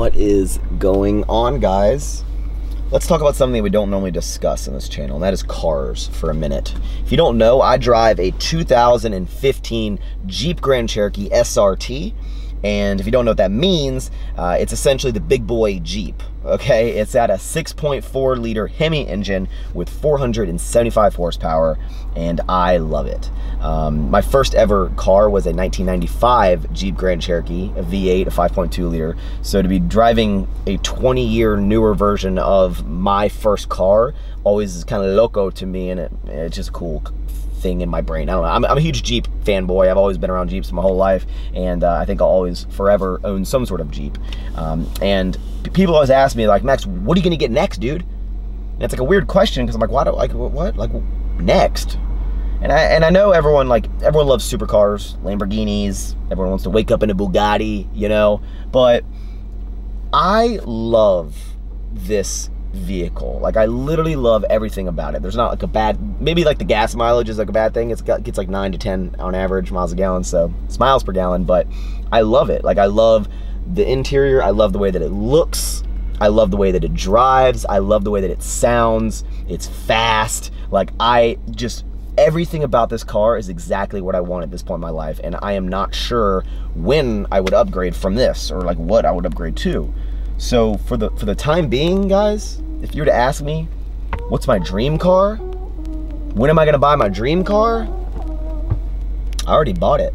What is going on, guys? Let's talk about something we don't normally discuss in this channel, and that is cars for a minute. If you don't know, I drive a 2015 Jeep Grand Cherokee SRT, and if you don't know what that means, uh, it's essentially the big boy Jeep, okay? It's at a 6.4 liter Hemi engine with 475 horsepower, and I love it. Um, my first ever car was a 1995 Jeep Grand Cherokee, a V8, a 5.2 liter. So to be driving a 20 year newer version of my first car always is kind of loco to me, and it, it's just cool thing in my brain. I don't know. I'm, I'm, a huge Jeep fanboy. I've always been around Jeeps my whole life, and uh, I think I'll always forever own some sort of Jeep. Um, and people always ask me like, Max, what are you gonna get next, dude? And it's like a weird question because I'm like, why do like what like next? And I and I know everyone like everyone loves supercars, Lamborghinis. Everyone wants to wake up in a Bugatti, you know. But I love this vehicle. Like I literally love everything about it. There's not like a bad maybe like the gas mileage is like a bad thing. It's got gets like 9 to 10 on average miles a gallon, so it's miles per gallon, but I love it. Like I love the interior. I love the way that it looks. I love the way that it drives. I love the way that it sounds. It's fast. Like I just everything about this car is exactly what I want at this point in my life, and I am not sure when I would upgrade from this or like what I would upgrade to. So for the for the time being, guys, if you were to ask me, what's my dream car? When am I gonna buy my dream car? I already bought it.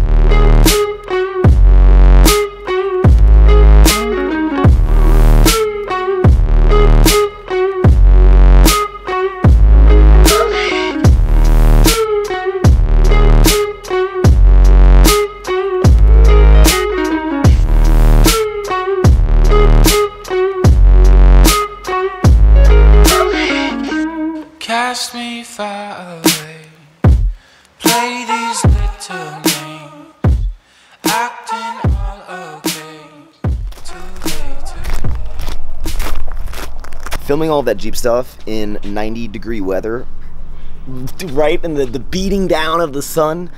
All that Jeep stuff in 90 degree weather, right in the, the beating down of the sun.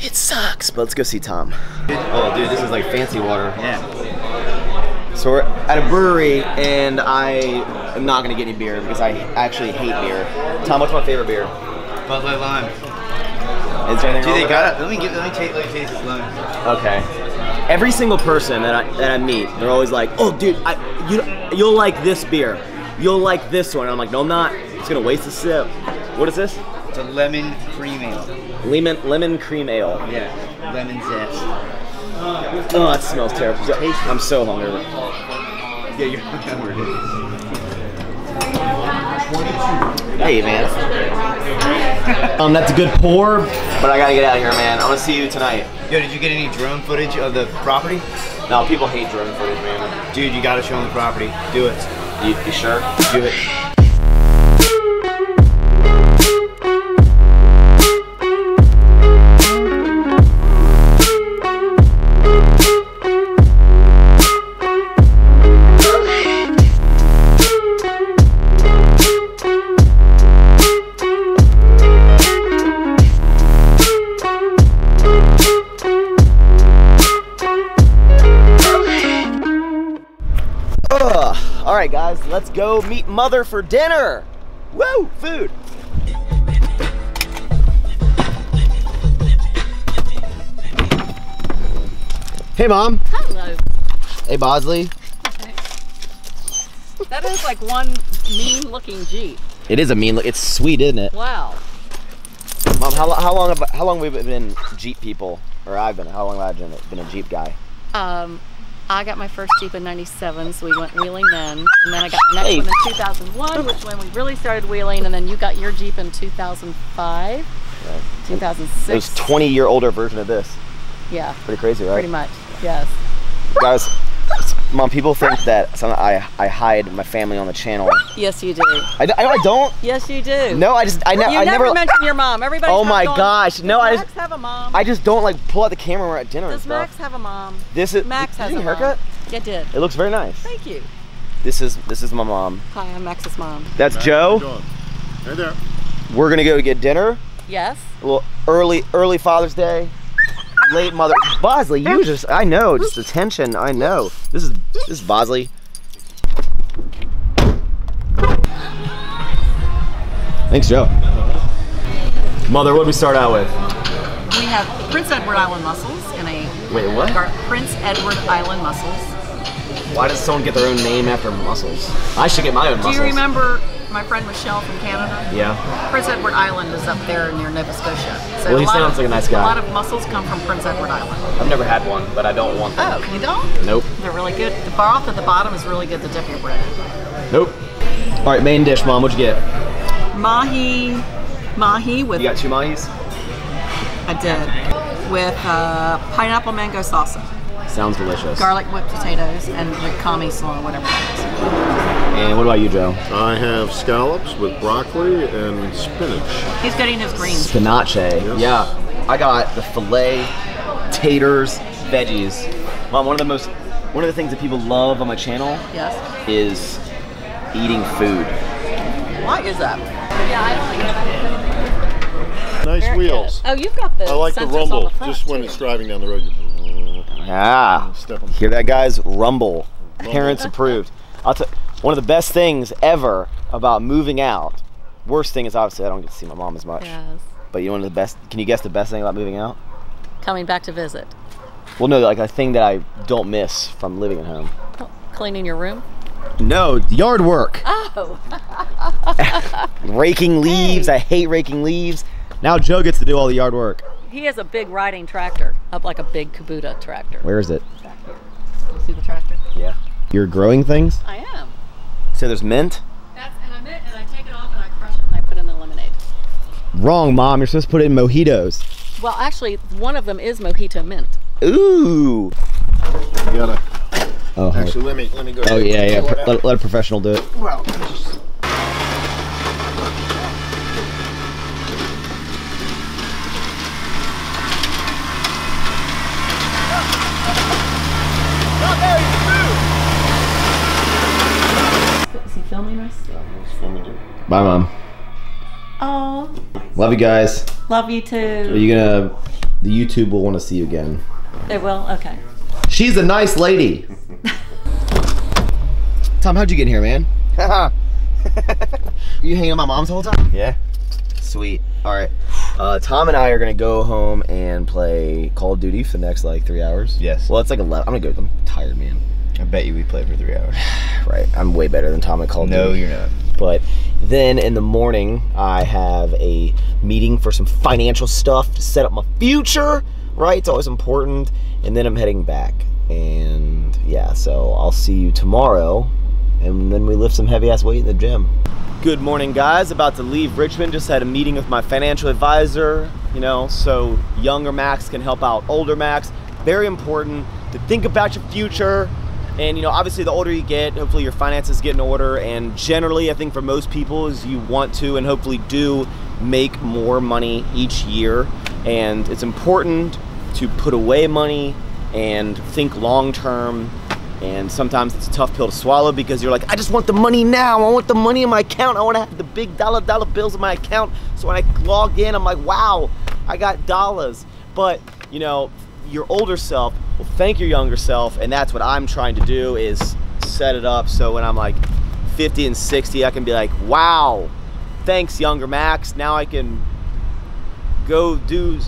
It sucks, but let's go see Tom. Oh, dude, this is like fancy water. Yeah. So we're at a brewery, and I am not gonna get any beer because I actually hate beer. Tom, what's my favorite beer? Bud Light Lime. Is there anything Dude, they got it. Let me get. Let me taste. Let me taste this lime. Okay. Every single person that I that I meet, they're always like, "Oh, dude, I you you'll like this beer, you'll like this one." And I'm like, "No, I'm not. It's gonna waste a sip." What is this? It's a lemon cream ale. Lemon lemon cream ale. Yeah. Lemon zest. Oh, that smells terrible. I'm so hungry. Yeah, you're hungry. Hey, man. um, that's a good pour, but I gotta get out of here, man. I want to see you tonight. Yo, did you get any drone footage of the property? No, people hate drone footage, man. Dude, you gotta show them the property. Do it. You, you sure? Do it. Go meet Mother for dinner. Woo, food. Hey, Mom. Hello. Hey, Bosley. That is like one mean looking Jeep. It is a mean look. It's sweet, isn't it? Wow. Mom, how, how long have how long have we been Jeep people? Or I've been. How long have I been, been a Jeep guy? Um, I got my first Jeep in 97, so we went wheeling then. And then I got my next Hey. one in 2001, which when we really started wheeling. And then you got your Jeep in 2005, 2006. It was 20 year older version of this. Yeah, Pretty crazy, right? pretty much. Yes. Guys, mom, people think that some, I, I hide my family on the channel. Yes, you do. I, I, I don't. Yes, you do. No, I just, I, ne- You I never, never. mention your mom. Everybody. Oh my gosh, no, I just- Max have a mom? I just don't like pull out the camera when we're at dinner and Does stuff. Max have a mom? this is Max did has you a get haircut. mom. Yeah, did. It looks very nice. Thank you. This is this is my mom. Hi, I'm Max's mom. That's How you Joe. doing? Hey there. We're gonna go get dinner. Yes. Well, early early Father's Day. Late mother Bosley, you just I know, just attention, I know. This is this is Bosley. Thanks, Joe. Mother, what did we start out with? We have Prince Edward Island mussels and a Wait, what? Gar- Prince Edward Island mussels. Why does someone get their own name after mussels? I should get my own mussels. Do you remember my friend Michelle from Canada? Yeah. Prince Edward Island is up there near Nova Scotia. So Well, he sounds of, like a nice guy. A lot of mussels come from Prince Edward Island. I've never had one, but I don't want them. Oh, you don't? Nope. They're really good. The broth at the bottom is really good to dip your bread in. Nope. All right, main dish, mom. What'd you get? Mahi, mahi with You got two mahis. I did with uh, pineapple mango salsa, Sounds delicious. garlic whipped potatoes, and rikami slaw, whatever that And what about you, Joe? I have scallops with broccoli and spinach. He's getting his greens. Spinache. Yeah. I got the filet, taters, veggies. Mom, one of the most, one of the things that people love on my channel Yes. is eating food. Why is that? Nice Very wheels. good. Oh, you've got the. I like the rumble. the just when too. it's driving down the road. you- Ah. Step on- Hear that, guys? Rumble. Parents approved. I'll tell one of the best things ever about moving out. Worst thing is obviously I don't get to see my mom as much. Yes. But you know one of the best. Can you guess the best thing about moving out? Coming back to visit. Well, no, like a thing that I don't miss from living at home. Oh, cleaning your room. No, yard work. Oh. raking leaves. I hate raking leaves. Now Joe gets to do all the yard work. He has a big riding tractor, up like a big Kubota tractor. Where is it? Back here. You see the tractor? Yeah. You're growing things? I am. So there's mint? That's and I mint and I take it off and I crush it and I put in the lemonade. Wrong, mom. You're supposed to put it in mojitos. Well, actually, one of them is mojito mint. Ooh. You gotta. Oh, Actually, let me let me go. oh yeah, yeah. Pro- Let, let a professional do it. Well, Is he filming us? Bye, mom. Oh, Love you guys. love you too. Are too. you gonna? The YouTube will want to see you again. They will. Okay. She's a nice lady. Tom, how'd you get in here, man? Haha. You hanging at my mom's the whole time? Yeah. Sweet. All right. Uh, Tom and I are gonna go home and play Call of Duty for the next like three hours. Yes. Well, it's like eleven. I'm gonna go. I'm tired, man. I bet you we played for three hours. Right. I'm way better than Tom at Call of No, Duty. you're not. But then in the morning, I have a meeting for some financial stuff to set up my future. Right, it's always important. And then I'm heading back, and yeah, so I'll see you tomorrow, and then we lift some heavy ass weight in the gym. Good morning, guys. About to leave Richmond. Just had a meeting with my financial advisor. You know, so younger Max can help out older Max. Very important to think about your future. And you know, obviously, the older you get, hopefully your finances get in order. And generally, I think for most people, is you want to and hopefully do make more money each year. And it's important to put away money and think long term. And sometimes it's a tough pill to swallow because you're like, I just want the money now. I want the money in my account. I want to have the big dollar dollar bills in my account. So when I log in, I'm like, wow, I got dollars. But you know, your older self will thank your younger self, and that's what I'm trying to do is set it up so when I'm like 50 and 60, I can be like, wow, thanks younger Max. Now I can go do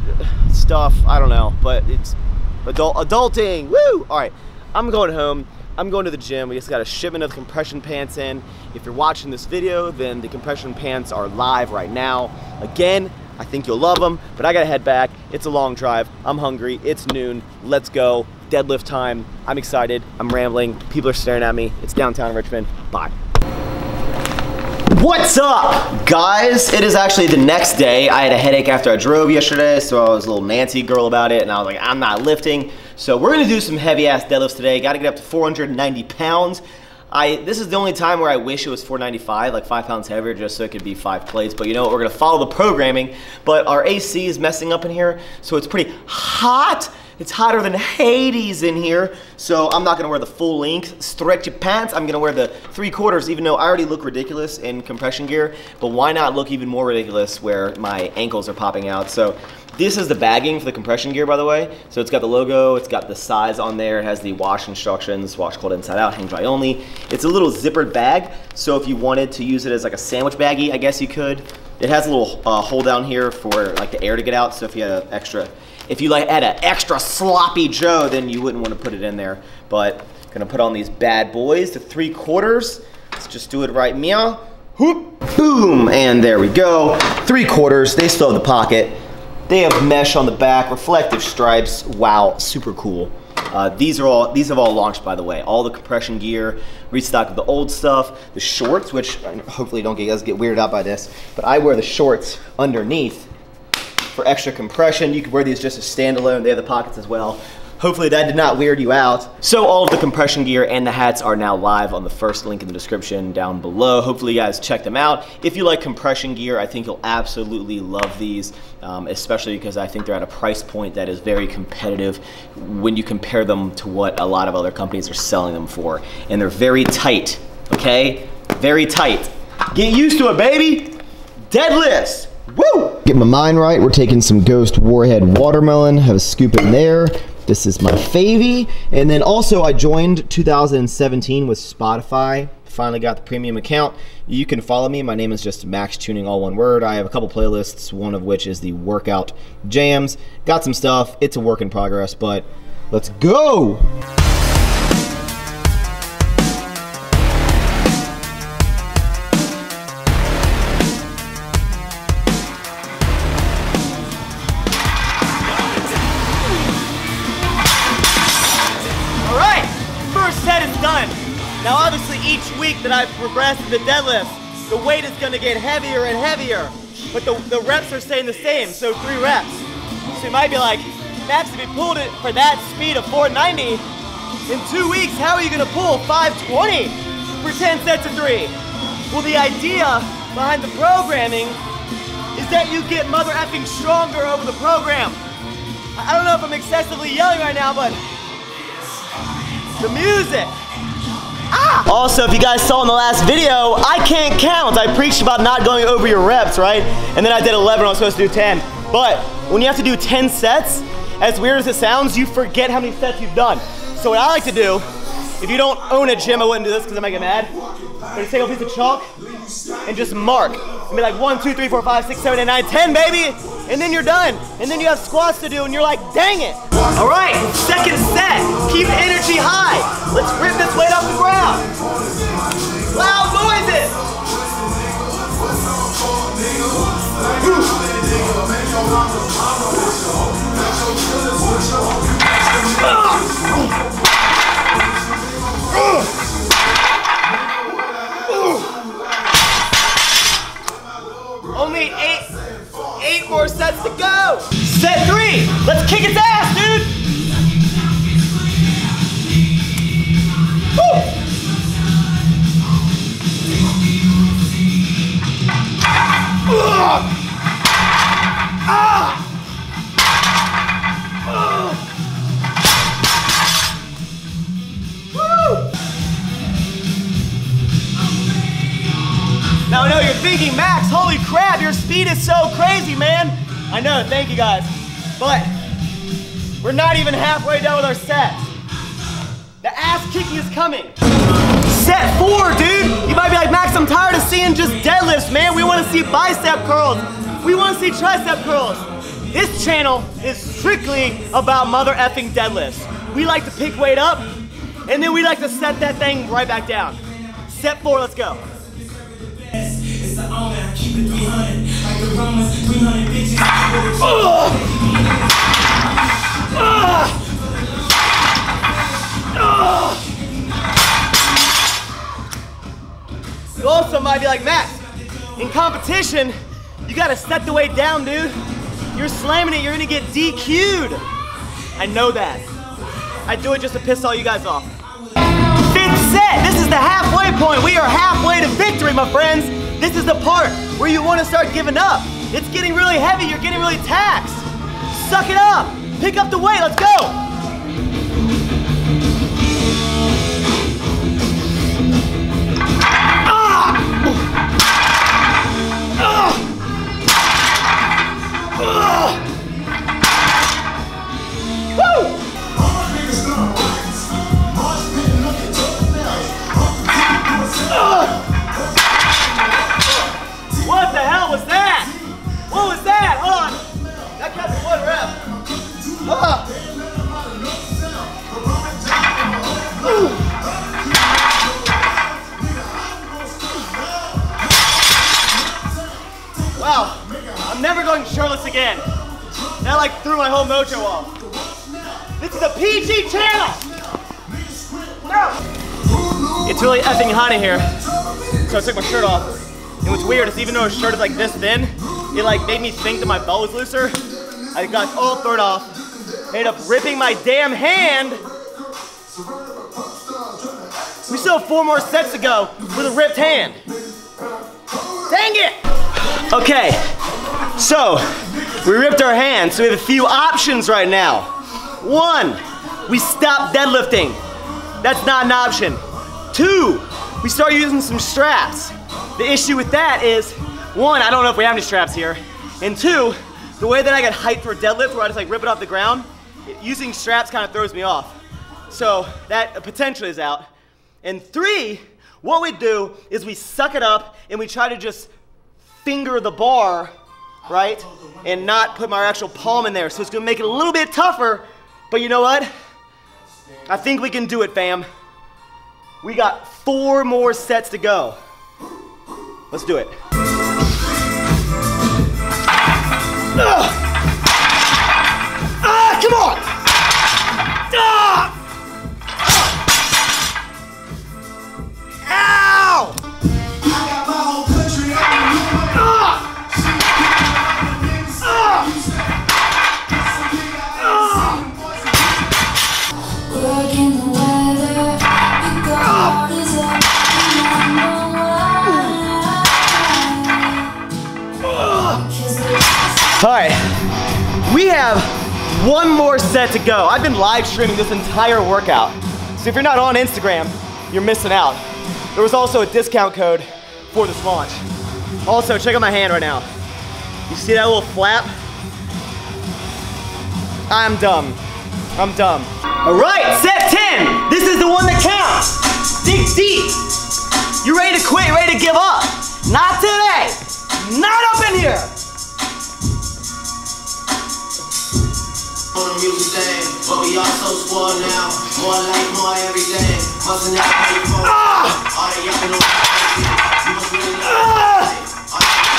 stuff. I don't know, but it's adult adulting. Woo! All right, I'm going home. I'm going to the gym. We just got a shipment of compression pants in. If you're watching this video, then the compression pants are live right now. Again, I think you'll love them, but I gotta head back. It's a long drive. I'm hungry. It's noon. Let's go. Deadlift time. I'm excited. I'm rambling. People are staring at me. It's downtown Richmond. Bye. What's up, guys? It is actually the next day. I had a headache after I drove yesterday, so I was a little Nancy girl about it, and I was like, I'm not lifting. So we're gonna do some heavy ass deadlifts today. Gotta get up to 490 pounds. I this is the only time where I wish it was 495, like five pounds heavier, just so it could be five plates. But you know what? We're gonna follow the programming. But our AC is messing up in here, so it's pretty hot. It's hotter than Hades in here, so I'm not gonna wear the full length stretchy pants. I'm gonna wear the three quarters, even though I already look ridiculous in compression gear. But why not look even more ridiculous where my ankles are popping out? So this is the bagging for the compression gear, by the way. So it's got the logo, it's got the size on there, it has the wash instructions, wash cold inside out, hang dry only. It's a little zippered bag, so if you wanted to use it as like a sandwich baggie, I guess you could. It has a little uh, hole down here for like the air to get out, so if you had an extra, if you like had an extra sloppy Joe, then you wouldn't want to put it in there. But gonna put on these bad boys, the three quarters. Let's just do it right, meow. Whoop, boom, and there we go. Three quarters, they still have the pocket. They have mesh on the back, reflective stripes. Wow, super cool. Uh, these are all these have all launched by the way. All the compression gear, restock of the old stuff, the shorts, which hopefully don't get you guys get weirded out by this, but I wear the shorts underneath for extra compression. You can wear these just as standalone. They have the pockets as well. Hopefully that did not weird you out. So all of the compression gear and the hats are now live on the first link in the description down below. Hopefully you guys check them out. If you like compression gear, I think you'll absolutely love these, um, especially because I think they're at a price point that is very competitive when you compare them to what a lot of other companies are selling them for. And they're very tight, okay? Very tight. Get used to it, baby. Deadlifts. Woo! Get my mind right. We're taking some Ghost Warhead Watermelon. Have a scoop in there. This is my favy. And then also I joined 2017 with Spotify. Finally got the premium account. You can follow me. My name is just Max Chewning, all one word. I have a couple playlists, one of which is the workout jams. Got some stuff. It's a work in progress, but let's go. In the deadlift, the weight is gonna get heavier and heavier, but the, the reps are staying the same, so three reps. So you might be like, Max, if you pulled it for that speed of 490, in two weeks, how are you gonna pull 520 for 10 sets of three? Well, the idea behind the programming is that you get mother effing stronger over the program. I don't know if I'm excessively yelling right now, but the music. Ah! Also, if you guys saw in the last video, I can't count. I preached about not going over your reps, right? And then I did 11, I was supposed to do 10. But when you have to do 10 sets, as weird as it sounds, you forget how many sets you've done. So what I like to do, if you don't own a gym, I wouldn't do this because I might get mad. But just take a piece of chalk and just mark. And be like one, two, three, four, five, six, seven, eight, nine, ten, baby. And then you're done. And then you have squats to do and you're like, dang it. All right, second set. Keep energy high. Let's rip this weight off the ground. You're thinking, Max, holy crap, your speed is so crazy, man. I know, thank you guys. But we're not even halfway done with our set. The ass kicking is coming. Set four, dude. You might be like, Max, I'm tired of seeing just deadlifts, man. We want to see bicep curls. We want to see tricep curls. This channel is strictly about mother effing deadlifts. We like to pick weight up, and then we like to set that thing right back down. Set four, let's go. You also might be like, Matt, in competition, you gotta set the weight down, dude. You're slamming it, you're gonna get DQ'd. I know that. I do it just to piss all you guys off. Fifth set, this is the halfway point. We are halfway to victory, my friends. This is the part where you wanna start giving up. It's getting really heavy, you're getting really taxed. Suck it up, pick up the weight, let's go. What like threw my whole mojo off. This is a PG channel. No. It's really effing hot in here. So I took my shirt off. And what's weird is even though a shirt is like this thin, it like made me think that my belt was looser. I got all thrown off. Ended up ripping my damn hand. We still have four more sets to go with a ripped hand. Dang it! Okay, so we ripped our hands, so we have a few options right now. One, we stop deadlifting. That's not an option. Two, we start using some straps. The issue with that is, one, I don't know if we have any straps here, and two, the way that I get height for a deadlift, where I just like rip it off the ground, using straps kind of throws me off. So that potentially is out. And three, what we do is we suck it up and we try to just finger the bar, right? And not put my actual palm in there. So it's gonna make it a little bit tougher, but you know what? I think we can do it, fam. We got four more sets to go. Let's do it. Ugh. One more set to go. I've been live streaming this entire workout. So if you're not on Instagram, you're missing out. There was also a discount code for this launch. Also, check out my hand right now. You see that little flap? I'm dumb. I'm dumb. All right, set 10. This is the one that counts. Dig deep. You ready to quit? Ready to give up? On the music thing, but we all so spoiled now. More life, more everything. Mustn't have pay for. All the yapping on You must really ah! know ah! ah!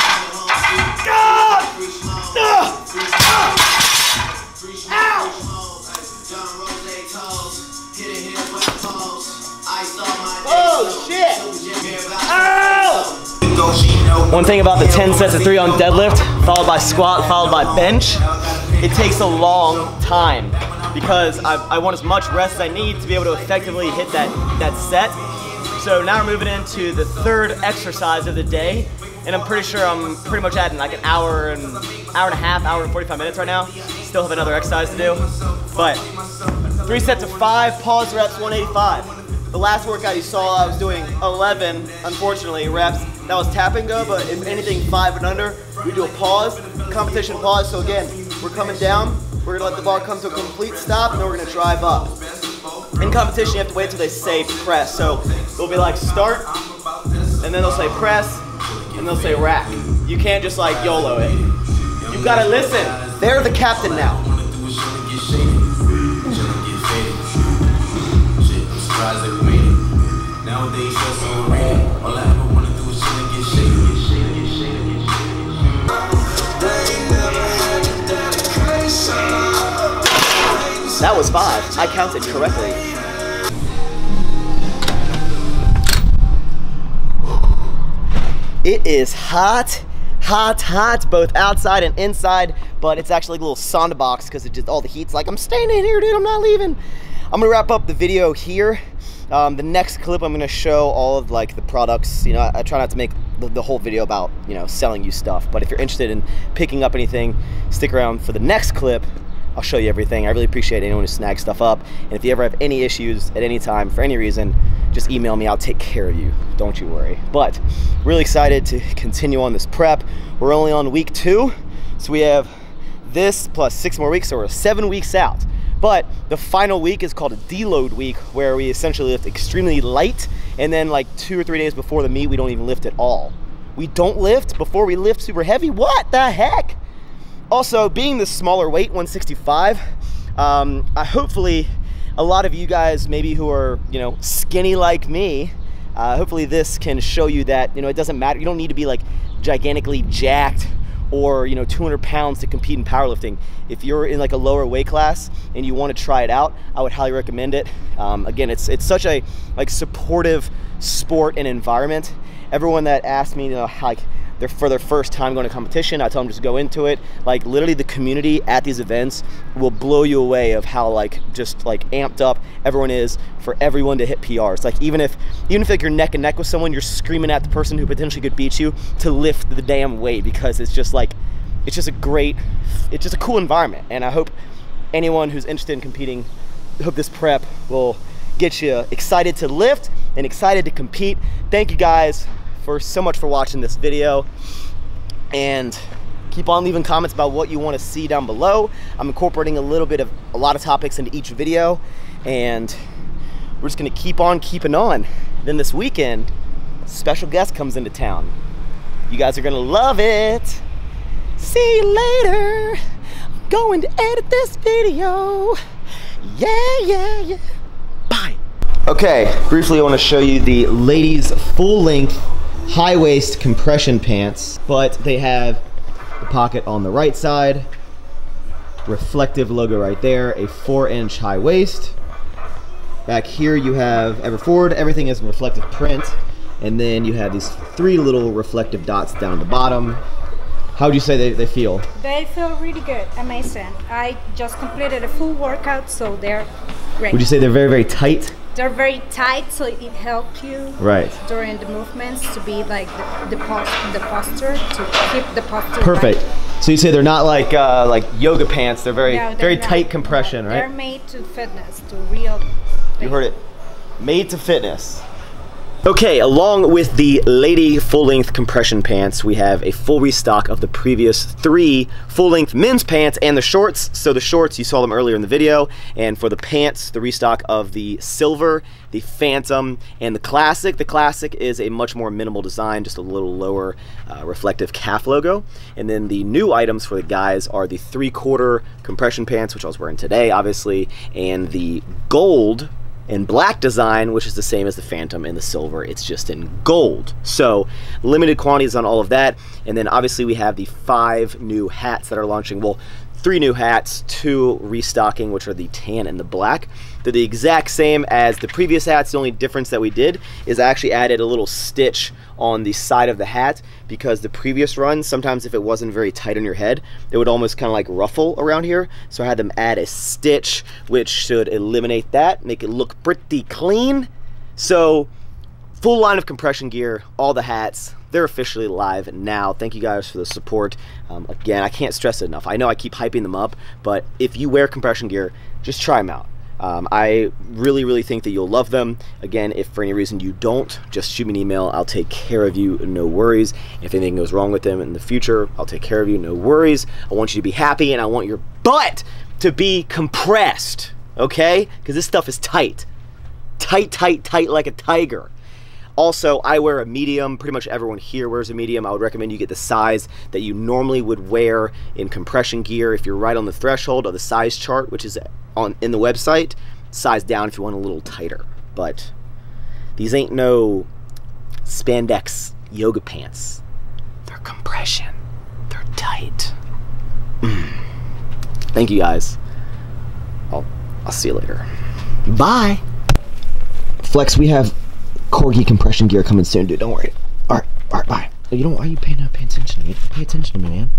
Oh, shit. Ow! One thing about the 10 sets of three on deadlift, followed by squat, followed by bench, it takes a long time because I, I want as much rest as I need to be able to effectively hit that, that set. So now we're moving into the third exercise of the day, and I'm pretty sure I'm pretty much at like an hour and hour and a half, hour and 45 minutes right now. Still have another exercise to do, but three sets of five pause reps, 185. The last workout you saw, I was doing 11, unfortunately, reps. That was tap and go, but if anything five and under, we do a pause, competition pause. So again, we're coming down, we're gonna let the bar come to a complete stop, and then we're gonna drive up. In competition, you have to wait until they say press. So they'll be like start, and then they'll say press, and they'll say rack. You can't just like YOLO it. You gotta listen. They're the captain now. Nowadays, so. Was five. I counted correctly. It is hot, hot, hot, both outside and inside, but it's actually like a little sauna box because it just all the heat's like, I'm staying in here, dude, I'm not leaving. I'm gonna wrap up the video here. Um, the next clip, I'm gonna show all of like the products. You know, I, I try not to make the, the whole video about you know selling you stuff, but if you're interested in picking up anything, stick around for the next clip. I'll show you everything. I really appreciate anyone who snags stuff up. And if you ever have any issues at any time for any reason, just email me. I'll take care of you. Don't you worry. But really excited to continue on this prep. We're only on week two, so we have this plus six more weeks, so we're seven weeks out. But the final week is called a deload week, where we essentially lift extremely light, and then like two or three days before the meet, we don't even lift at all. We don't lift before we lift super heavy. What the heck? Also, being the smaller weight, 165, um, I hopefully a lot of you guys maybe who are you know skinny like me, uh, hopefully this can show you that you know it doesn't matter. You don't need to be like gigantically jacked or you know 200 pounds to compete in powerlifting. If you're in like a lower weight class and you want to try it out, I would highly recommend it. Um, again, it's it's such a like supportive sport and environment. Everyone that asked me, you know, like they're for their first time going to competition, I tell them just go into it. Like literally, the community at these events will blow you away of how like just like amped up everyone is for everyone to hit PRs. Like even if even if like you're neck and neck with someone, you're screaming at the person who potentially could beat you to lift the damn weight because it's just like it's just a great, it's just a cool environment. And I hope anyone who's interested in competing, hope this prep will get you excited to lift and excited to compete. Thank you guys for so much for watching this video and keep on leaving comments about what you want to see down below. I'm incorporating a little bit of a lot of topics into each video and we're just gonna keep on keeping on. Then this weekend, special guest comes into town. You guys are gonna love it. See you later. I'm going to edit this video. Yeah, yeah, yeah. Bye. Okay, briefly I want to show you the ladies full length high waist compression pants, but they have the pocket on the right side, reflective logo right there, a four inch high waist. Back here you have ever forward, everything is in reflective print, and then you have these three little reflective dots down the bottom. How would you say they, they feel? They feel really good, amazing. I just completed a full workout, so they're great. Would you say they're very, very tight? They're very tight, so it helps you Right. during the movements to be like the, the, pos- the posture to keep the posture. Perfect. right. So you say they're not like uh, like yoga pants. They're very No, they're very not. tight compression, right? They're made to fitness, to real. You heard it. Made to fitness. Okay, along with the lady full-length compression pants, we have a full restock of the previous three full-length men's pants and the shorts. So the shorts, you saw them earlier in the video, and for the pants, the restock of the silver, the phantom, and the classic. The classic is a much more minimal design, just a little lower uh, reflective calf logo. And then the new items for the guys are the three-quarter compression pants, which I was wearing today, obviously, and the gold in black design, which is the same as the Phantom in the silver. It's just in gold. So limited quantities on all of that. And then obviously we have the five new hats that are launching. Well, three new hats, two restocking, which are the tan and the black. They're the exact same as the previous hats. The only difference that we did is I actually added a little stitch on the side of the hat because the previous run, sometimes if it wasn't very tight on your head, it would almost kind of like ruffle around here. So I had them add a stitch, which should eliminate that, make it look pretty clean. So full line of compression gear, all the hats. They're officially live now. Thank you guys for the support. Um, again, I can't stress it enough. I know I keep hyping them up, but if you wear compression gear, just try them out. Um, I really, really think that you'll love them. Again, if for any reason you don't, just shoot me an email. I'll take care of you, no worries. If anything goes wrong with them in the future, I'll take care of you, no worries. I want you to be happy and I want your butt to be compressed, okay? Because this stuff is tight. Tight, tight, tight like a tiger. Also, I wear a medium. Pretty much everyone here wears a medium. I would recommend you get the size that you normally would wear in compression gear if you're right on the threshold of the size chart, which is on in the website. Size down if you want a little tighter. But these ain't no spandex yoga pants. They're compression. They're tight. Mm. Thank you guys. I'll I'll see you later. Bye. Flex, we have corgi compression gear coming soon, dude. Don't worry. All right, all right, bye. You don't. Why are you paying, paying attention to me? Pay attention to me, man.